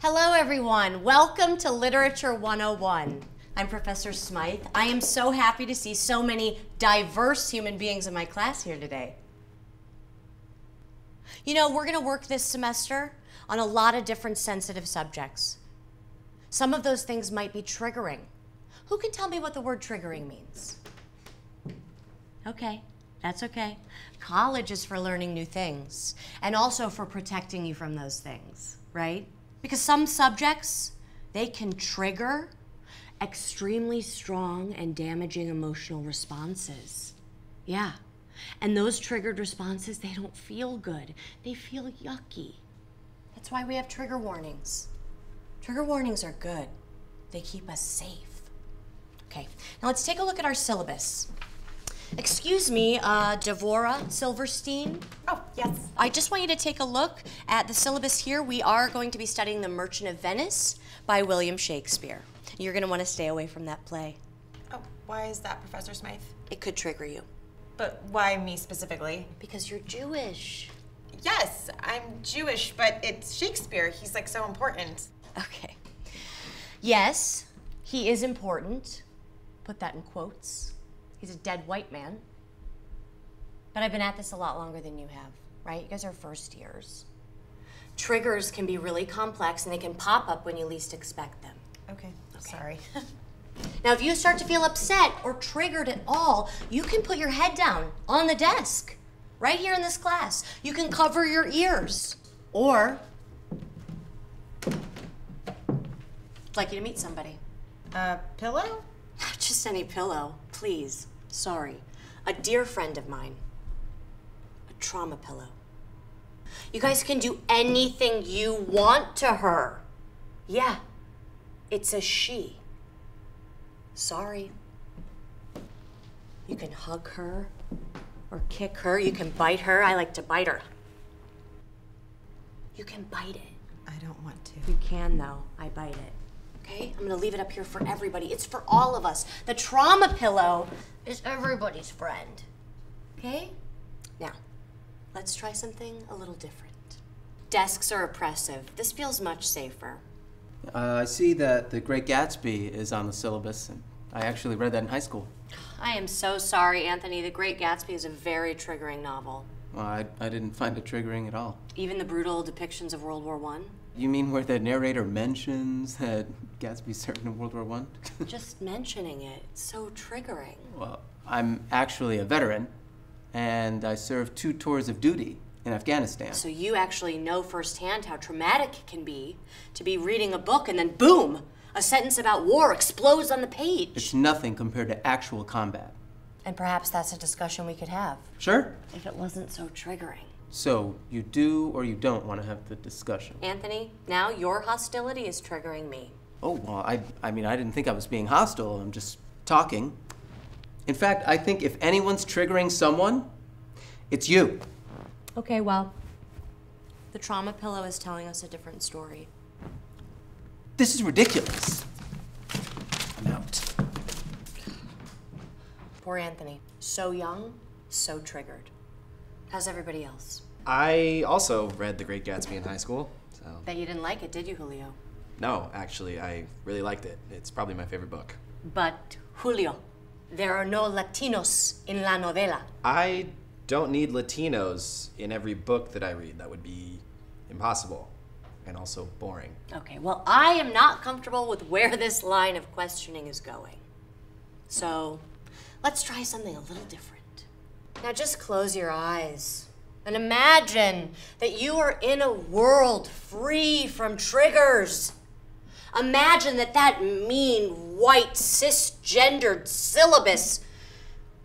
Hello, everyone. Welcome to Literature 101. I'm Professor Smyth. I am so happy to see so many diverse human beings in my class here today. You know, we're going to work this semester on a lot of different sensitive subjects. Some of those things might be triggering. Who can tell me what the word triggering means? Okay, that's okay. College is for learning new things and also for protecting you from those things, right? Because some subjects, they can trigger extremely strong and damaging emotional responses. Yeah. And those triggered responses, they don't feel good. They feel yucky. That's why we have trigger warnings. Trigger warnings are good. They keep us safe. Okay, now let's take a look at our syllabus. Excuse me, uh, Devora Silverstein. Oh, yes. I just want you to take a look at the syllabus here. We are going to be studying The Merchant of Venice by William Shakespeare. You're going to want to stay away from that play. Oh, why is that, Professor Smyth? It could trigger you But why me specifically? because you're Jewish. Yes, I'm Jewish, but it's Shakespeare. He's like so important. Okay. Yes, he is important. Put that in quotes. He's a dead white man. But I've been at this a lot longer than you have, right? You guys are first years. Triggers can be really complex and they can pop up when you least expect them. Okay, sorry. Now, if you start to feel upset or triggered at all, you can put your head down on the desk right here in this class. You can cover your ears. Or, I'd like you to meet somebody. uh, pillow? Not just any pillow, please. Sorry. A dear friend of mine. A trauma pillow. You guys can do anything you want to her. Yeah, it's a she. Sorry. You can hug her or kick her. You can bite her. I like to bite her. You can bite it. I don't want to. You can, though. I bite it. Okay? I'm gonna leave it up here for everybody. It's for all of us. The trauma pillow is everybody's friend. Okay? Now, let's try something a little different. Desks are oppressive. This feels much safer. Uh, I see that The Great Gatsby is on the syllabus, and I actually read that in high school. I am so sorry, Anthony. The Great Gatsby is a very triggering novel. Well, I, I didn't find it triggering at all. Even the brutal depictions of World War One. You mean where the narrator mentions that Gatsby served in World War One? Just mentioning it, it's so triggering. well, I'm actually a veteran, and I served two tours of duty in Afghanistan. So you actually know firsthand how traumatic it can be to be reading a book and then boom, a sentence about war explodes on the page. It's nothing compared to actual combat. And perhaps that's a discussion we could have Sure. if it wasn't so triggering. So, you do or you don't want to have the discussion? Anthony, now your hostility is triggering me. Oh, well, I, I mean, I didn't think I was being hostile. I'm just talking. In fact, I think if anyone's triggering someone, it's you. Okay, well, the trauma pillow is telling us a different story. This is ridiculous. Poor Anthony. So young, so triggered. How's everybody else? I also read The Great Gatsby in high school. So Bet you didn't like it, did you, Julio? no, actually, I really liked it. It's probably my favorite book. But, Julio, there are no Latinos in la novela. I don't need Latinos in every book that I read. That would be impossible and also boring. Okay, well, I am not comfortable with where this line of questioning is going. So, let's try something a little different. Now, just close your eyes and imagine that you are in a world free from triggers. Imagine that that mean, white, cisgendered syllabus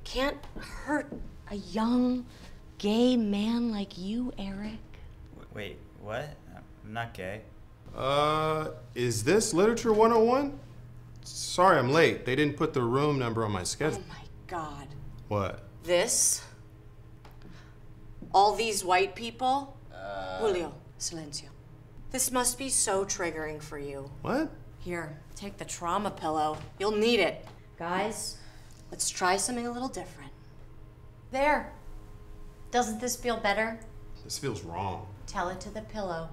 can't hurt a young, gay man like you, Eric. Wait, what? I'm not gay. Uh, is this Literature 101? Sorry I'm late. They didn't put the room number on my schedule. Oh my god. What? This, all these white people, uh. Julio, silencio. This must be so triggering for you. What? Here, take the trauma pillow. You'll need it. Guys, let's try something a little different. There. Doesn't this feel better? This feels wrong. Tell it to the pillow.